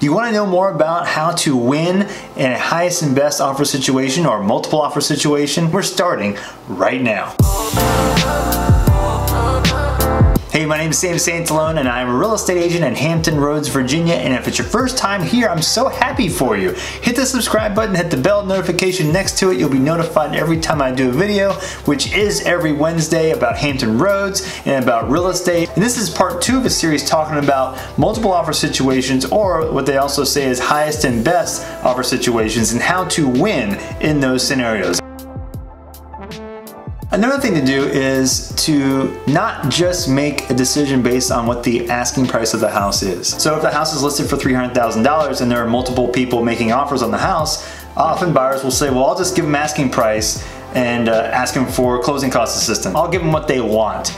Do you want to know more about how to win in a highest and best offer situation or multiple offer situation? We're starting right now. Hey, my name is Sam Sansalone and I'm a real estate agent in Hampton Roads, Virginia. And if it's your first time here, I'm so happy for you. Hit the subscribe button, hit the bell notification next to it. You'll be notified every time I do a video, which is every Wednesday about Hampton Roads and about real estate. And this is part two of a series talking about multiple offer situations or what they also say is highest and best offer situations and how to win in those scenarios. Another thing to do is to not just make a decision based on what the asking price of the house is. So if the house is listed for $300,000 and there are multiple people making offers on the house, often buyers will say, well, I'll just give them asking price and uh, ask them for closing cost assistance. I'll give them what they want.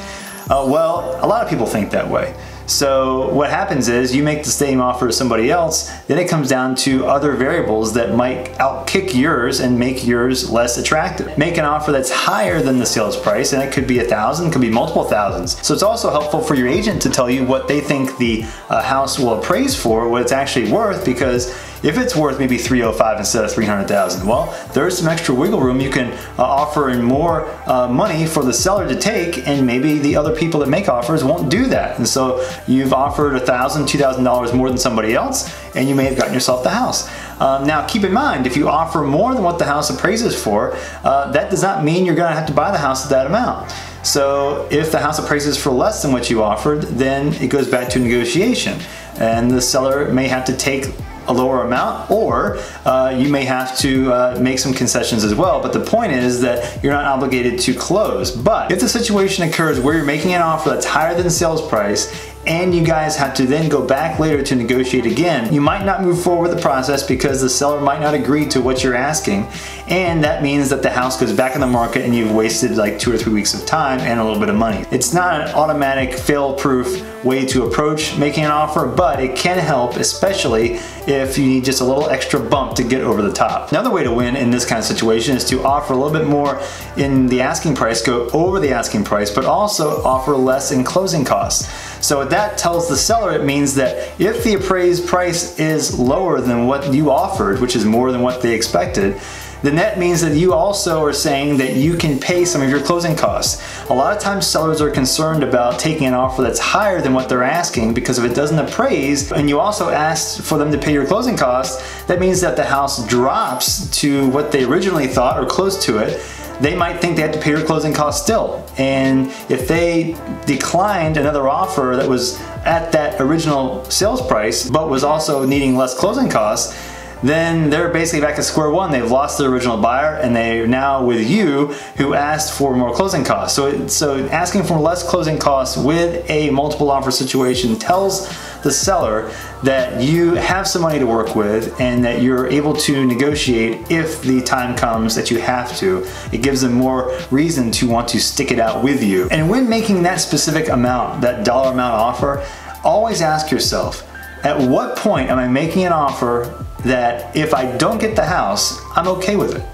Uh, well, a lot of people think that way. So what happens is you make the same offer to somebody else, then it comes down to other variables that might outkick yours and make yours less attractive. Make an offer that's higher than the sales price, and it could be a thousand, could be multiple thousands. So it's also helpful for your agent to tell you what they think the uh, house will appraise for, what it's actually worth, because if it's worth maybe 305 instead of 300,000, well, there's some extra wiggle room. You can uh, offer in more uh, money for the seller to take, and maybe the other people that make offers won't do that. And so you've offered $1,000, $2,000 more than somebody else, and you may have gotten yourself the house. Um, now, keep in mind, if you offer more than what the house appraises for, uh, that does not mean you're going to have to buy the house at that amount. So if the house appraises for less than what you offered, then it goes back to negotiation. And the seller may have to take a lower amount or uh, you may have to uh, make some concessions as well. But the point is that you're not obligated to close. But if the situation occurs where you're making an offer that's higher than sales price and you guys have to then go back later to negotiate again, you might not move forward with the process because the seller might not agree to what you're asking. And that means that the house goes back in the market and you've wasted like two or three weeks of time and a little bit of money. It's not an automatic fail-proof way to approach making an offer, but it can help, especially if you need just a little extra bump to get over the top. Another way to win in this kind of situation is to offer a little bit more in the asking price, go over the asking price, but also offer less in closing costs. So what that tells the seller, it means that if the appraised price is lower than what you offered, which is more than what they expected, then that means that you also are saying that you can pay some of your closing costs. A lot of times sellers are concerned about taking an offer that's higher than what they're asking because if it doesn't appraise and you also ask for them to pay your closing costs, that means that the house drops to what they originally thought or close to it they might think they have to pay your closing costs still. And if they declined another offer that was at that original sales price, but was also needing less closing costs, then they're basically back to square one. They've lost their original buyer and they're now with you who asked for more closing costs. So, so asking for less closing costs with a multiple offer situation tells the seller that you have some money to work with and that you're able to negotiate if the time comes that you have to. It gives them more reason to want to stick it out with you. And when making that specific amount, that dollar amount offer, always ask yourself, at what point am I making an offer that if I don't get the house, I'm okay with it?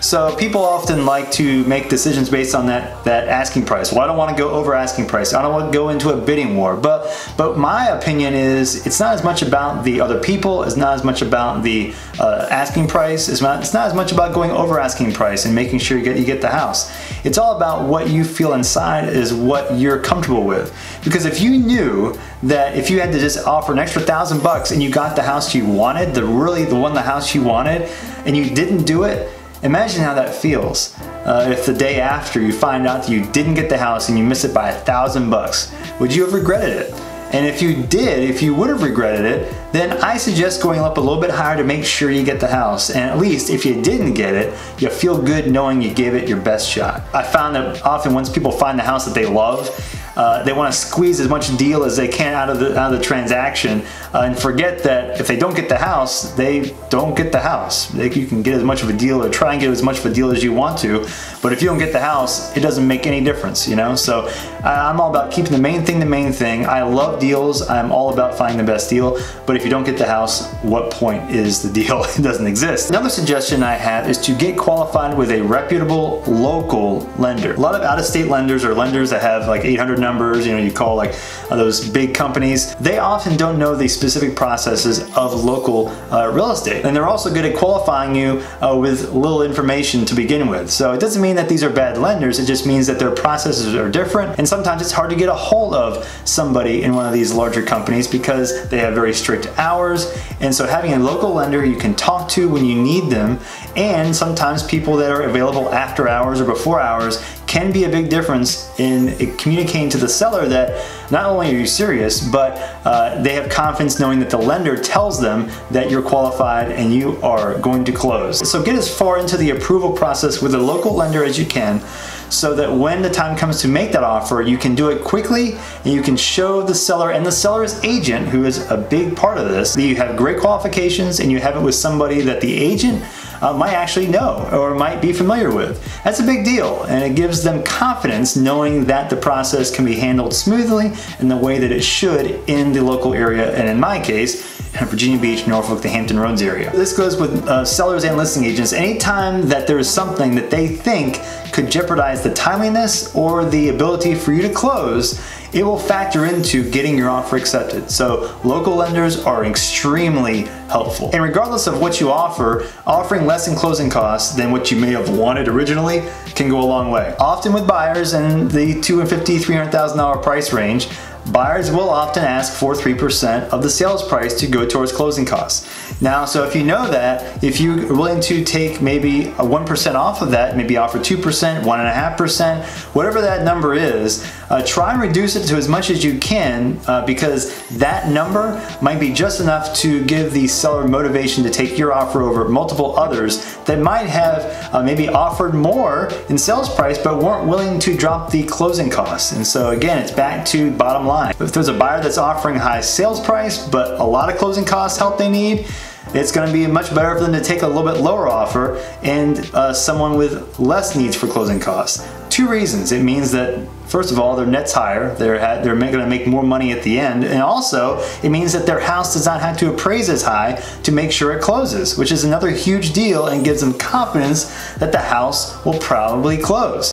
So people often like to make decisions based on that, that asking price. Well, I don't want to go over asking price. I don't want to go into a bidding war. But, but my opinion is it's not as much about the other people, it's not as much about the uh, asking price, it's not, it's not as much about going over asking price and making sure you get, you get the house. It's all about what you feel inside is what you're comfortable with. Because if you knew that if you had to just offer an extra thousand bucks and you got the house you wanted, the really the one the house you wanted, and you didn't do it, Imagine how that feels uh, if the day after you find out that you didn't get the house and you miss it by a thousand bucks. Would you have regretted it? And if you did, if you would have regretted it, then I suggest going up a little bit higher to make sure you get the house. And at least if you didn't get it, you feel good knowing you gave it your best shot. I found that often once people find the house that they love, uh, they want to squeeze as much deal as they can out of the, out of the transaction uh, and forget that if they don't get the house, they don't get the house. They, you can get as much of a deal or try and get as much of a deal as you want to, but if you don't get the house, it doesn't make any difference, you know? So I'm all about keeping the main thing the main thing. I love deals. I'm all about finding the best deal, but if you don't get the house, what point is the deal? it doesn't exist. Another suggestion I have is to get qualified with a reputable local lender. A lot of out-of-state lenders or lenders that have like 800, numbers, you know, you call like those big companies, they often don't know the specific processes of local uh, real estate. And they're also good at qualifying you uh, with little information to begin with. So it doesn't mean that these are bad lenders, it just means that their processes are different. And sometimes it's hard to get a hold of somebody in one of these larger companies because they have very strict hours. And so having a local lender you can talk to when you need them, and sometimes people that are available after hours or before hours can be a big difference in communicating to the seller that not only are you serious, but uh, they have confidence knowing that the lender tells them that you're qualified and you are going to close. So get as far into the approval process with a local lender as you can so that when the time comes to make that offer, you can do it quickly and you can show the seller and the seller's agent, who is a big part of this, that you have great qualifications and you have it with somebody that the agent uh, might actually know or might be familiar with. That's a big deal and it gives them confidence knowing that the process can be handled smoothly in the way that it should in the local area and in my case, Virginia Beach, Norfolk, the Hampton Roads area. This goes with uh, sellers and listing agents. Anytime that there is something that they think could jeopardize the timeliness or the ability for you to close, it will factor into getting your offer accepted. So local lenders are extremely helpful. And regardless of what you offer, offering less in closing costs than what you may have wanted originally can go a long way. Often with buyers in the $250,000, $300,000 price range, buyers will often ask for 3% of the sales price to go towards closing costs. Now, so if you know that, if you're willing to take maybe a 1% off of that, maybe offer 2%, 1.5%, whatever that number is, uh, try and reduce it to as much as you can uh, because that number might be just enough to give the seller motivation to take your offer over multiple others that might have uh, maybe offered more in sales price but weren't willing to drop the closing costs. And so again, it's back to bottom line. If there's a buyer that's offering high sales price but a lot of closing costs help they need, it's going to be much better for them to take a little bit lower offer and uh, someone with less needs for closing costs. Two reasons. It means that first of all, their net's higher. They're they're going to make more money at the end, and also it means that their house does not have to appraise as high to make sure it closes, which is another huge deal and gives them confidence that the house will probably close.